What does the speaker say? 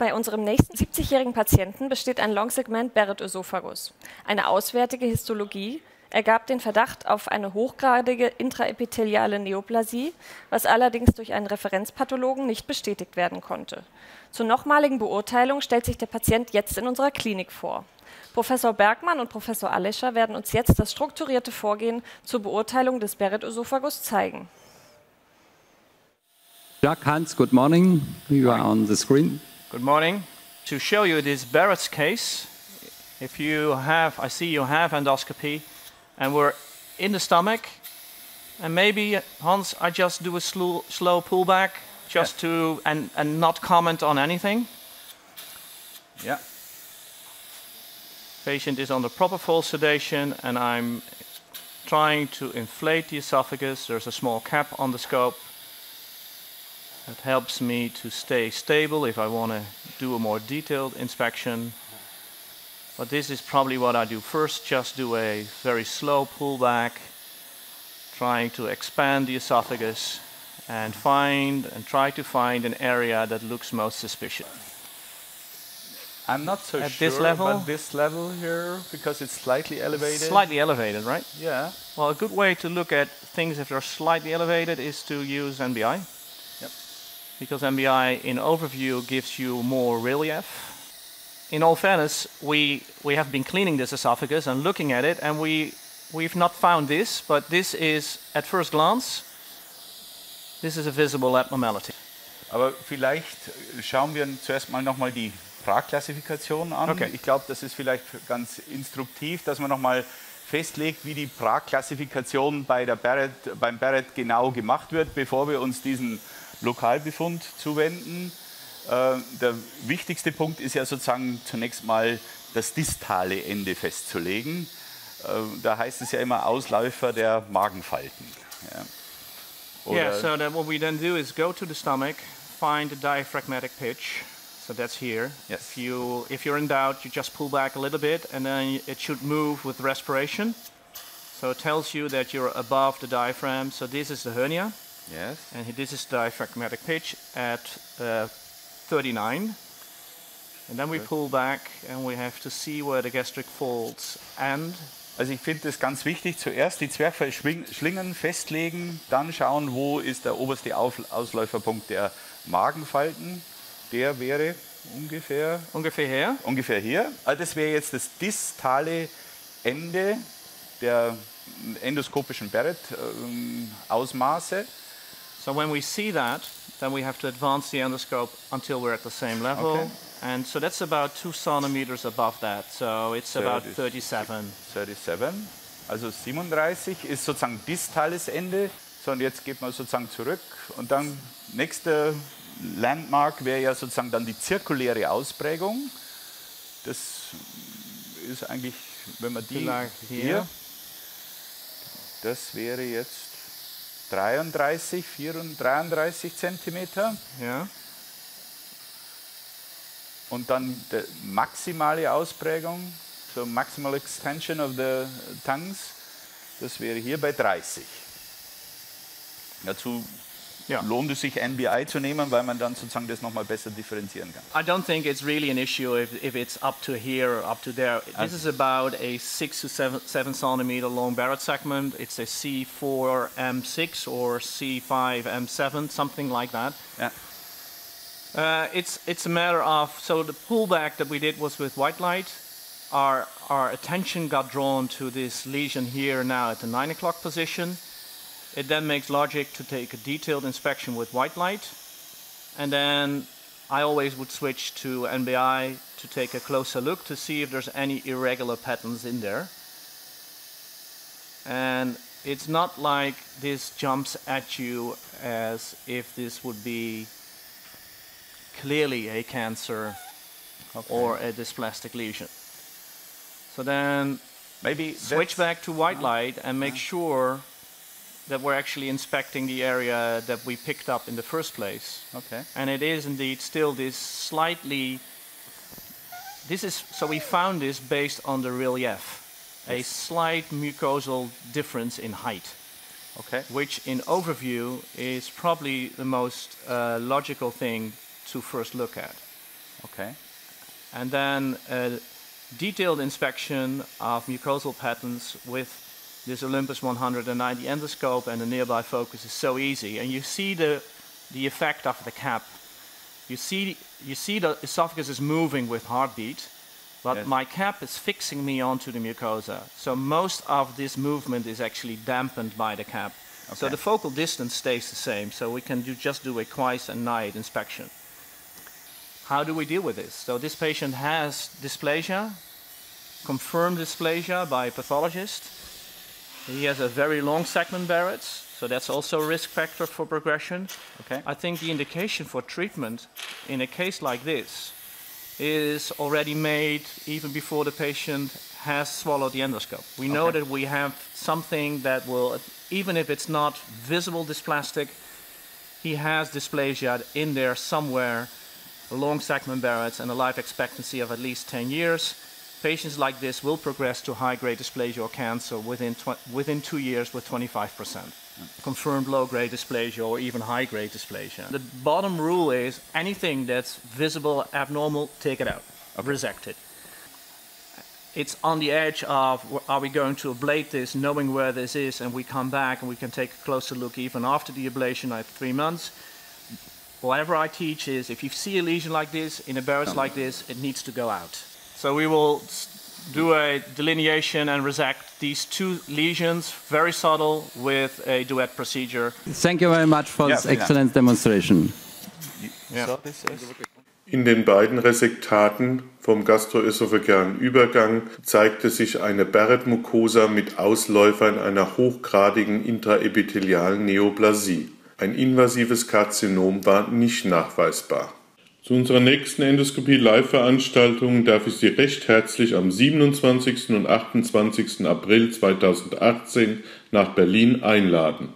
Bei unserem nächsten 70-jährigen Patienten besteht ein Longsegment Barrett-Ösophagus. Eine auswärtige Histologie ergab den Verdacht auf eine hochgradige intraepitheliale Neoplasie, was allerdings durch einen Referenzpathologen nicht bestätigt werden konnte. Zur nochmaligen Beurteilung stellt sich der Patient jetzt in unserer Klinik vor. Professor Bergmann und Professor Alescher werden uns jetzt das strukturierte Vorgehen zur Beurteilung des Barrett-Ösophagus zeigen. Jack Hans, good morning. You are on the screen. Good morning. To show you this Barrett's case, if you have, I see you have endoscopy, and we're in the stomach, and maybe Hans, I just do a slow, slow pullback, just Yeah. to and and not comment on anything. Yeah. Patient is under proper full sedation, and I'm trying to inflate the esophagus. There's a small cap on the scope. That helps me to stay stable if I want to do a more detailed inspection. But this is probably what I do first, just do a very slow pullback, trying to expand the esophagus and find and try to find an area that looks most suspicious. I'm not so At sure this level? about this level here because it's slightly elevated. Slightly elevated, right? Yeah. Well, a good way to look at things if they're slightly elevated is to use NBI. Yep. Because NBI in overview gives you more relief. In all fairness, we, we have been cleaning this esophagus and looking at it, and we, we've not found this, but this is, at first glance, this is a visible abnormality. Aber vielleicht schauen wir zuerst mal nochmal die Prag-Klassifikation an. Okay. Ich glaube, das ist vielleicht ganz instruktiv, dass man nochmal festlegt, wie die Prag-Klassifikation bei der Barrett, beim Barrett genau gemacht wird, bevor wir uns diesen Lokalbefund zuwenden. Äh, der wichtigste Punkt ist ja sozusagen zunächst mal das distale Ende festzulegen. Äh, da heißt es ja immer Ausläufer der Magenfalten. Ja. Yeah, Oder- so then what we then do is go to the stomach, find the diaphragmatic pitch. So that's here. Yes. If you if you're in doubt, you just pull back a little bit, and then it should move with respiration. So it tells you that you're above the diaphragm. So this is the hernia, Yes. and this is the diaphragmatic pitch at uh, 39. And then we pull back, and we have to see where the gastric folds end. Also ich finde es ganz wichtig, zuerst die Zwerchfellschlingen festlegen, dann schauen, wo ist der oberste Auf Ausläuferpunkt der Magenfalten. Der wäre ungefähr, Ungefähr here. ungefähr hier. Also das wäre jetzt das distale Ende der endoskopischen Barrett-Ausmaße. So when we see that, then we have to advance the endoscope until we're at the same level. Okay. And so that's about two centimeters above that. So it's about 30. 37. 37. Also 37 ist sozusagen distales Ende. So, und jetzt geht man sozusagen zurück. Und dann nächster Landmark wäre ja sozusagen dann die zirkuläre Ausprägung. Das ist eigentlich, wenn man die Vielleicht hier. hier, das wäre jetzt 33, 34, 33 Zentimeter. Yeah. Und dann die maximale Ausprägung, so maximal extension of the tongues, das wäre hier bei 30. Dazu Ja. lohnt es sich NBI zu nehmen, weil man dann sozusagen das nochmal besser differenzieren kann. I don't think it's really an issue if, if it's up to here or up to there. This is about a six to seven, seven centimeter long Barrett segment. It's a C4M6 or C5M7, something like that. Ja. Uh, it's it's a matter of so the pullback that we did was with white light. Our our attention got drawn to this lesion here now at the nine o'clock position. It then makes logic to take a detailed inspection with white light, and then I always would switch to NBI to take a closer look to see if there's any irregular patterns in there. And it's not like this jumps at you as if this would be clearly a cancer or a dysplastic lesion. So then Maybe switch back to white mm-hmm. light and make mm-hmm. sure that we're actually inspecting the area that we picked up in the first place. Okay. And it is indeed still this slightly. This is so we found this based on the relief, a slight mucosal difference in height, Okay. which in overview is probably the most uh, logical thing to first look at. Okay. And then a detailed inspection of mucosal patterns with this Olympus 190 endoscope and the nearby focus is so easy. And you see the, the effect of the cap. You see, you see the esophagus is moving with heartbeat, but Yes. my cap is fixing me onto the mucosa. So most of this movement is actually dampened by the cap. So the focal distance stays the same, so we can do, just do a twice a night inspection. How do we deal with this? So this patient has dysplasia, confirmed dysplasia by a pathologist. He has a very long segment Barrett's, so that's also a risk factor for progression. Okay. I think the indication for treatment in a case like this is already made even before the patient has swallowed the endoscope. We know Okay. that we have something that will, even if it's not visible dysplastic, he has dysplasia in there somewhere, a long segment Barrett's and a life expectancy of at least 10 years. Patients like this will progress to high-grade dysplasia or cancer within, tw- within two years with 25%. Confirmed low-grade dysplasia or even high-grade dysplasia. The bottom rule is anything that's visible, abnormal, take it out, resect it. It's on the edge of are we going to ablate this, knowing where this is, and we come back and we can take a closer look even after the ablation at three months. Whatever I teach is if you see a lesion like this, in a Barrett's like this, it needs to go out. So we will do a delineation and resect these two lesions, very subtle, with a duet procedure. Thank you very much for Yeah, this vielen Dank. excellent demonstration. Yeah. In den beiden Resektaten vom gastroösophagalen Übergang zeigte sich eine Barrett-Mucosa mit Ausläufern einer hochgradigen intraepithelialen Neoplasie. Ein invasives Karzinom war nicht nachweisbar. Zu unserer nächsten Endoskopie-Live-Veranstaltung darf ich Sie recht herzlich am 27. und 28. April 2018 nach Berlin einladen.